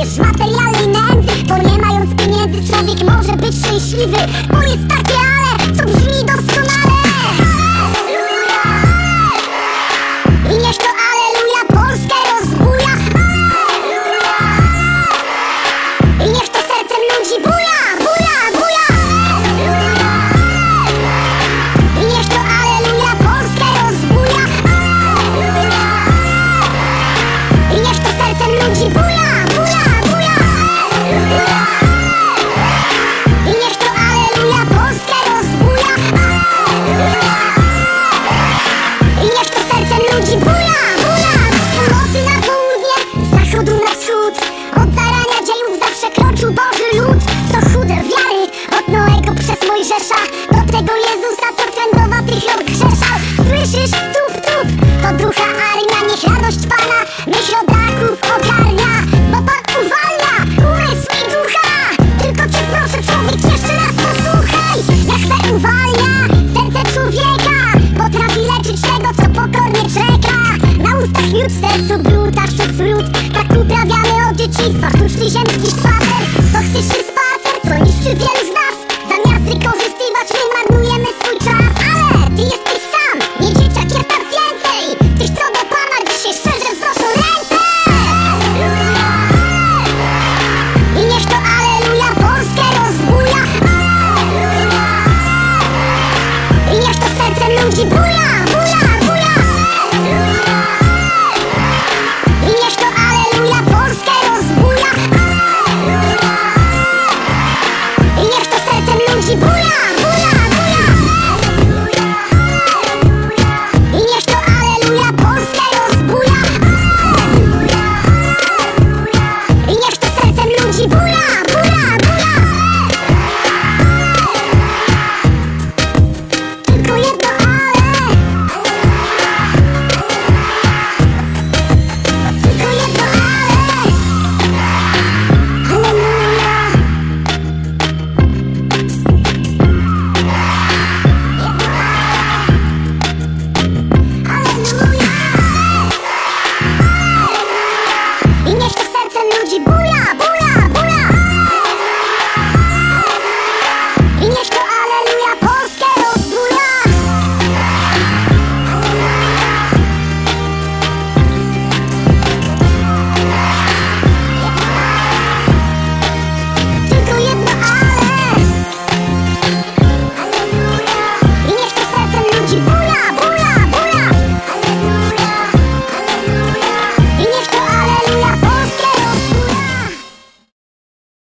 dostajesz materialnej nędzy To nie mając pieniędzy człowiek może być szczęśliwy. Bo jest takie, Tego Jezusa, co trędowatych jąd grzeszał Słyszysz? Tup, tup. To ducha armia, niech radość Pana Mych rodaków ogarnia Bo Pan uwalnia umysł i ducha. Tylko Cię proszę człowiek, jeszcze raz posłuchaj. Jachwę uwalnia serce człowieka Potrafi leczyć tego, co pokornie czeka. Na ustach miód, w sercu glut, aż to Tak uprawiamy od dzieciństwa Sztuczny ziemski szwaber, toksyczny spać? 你不要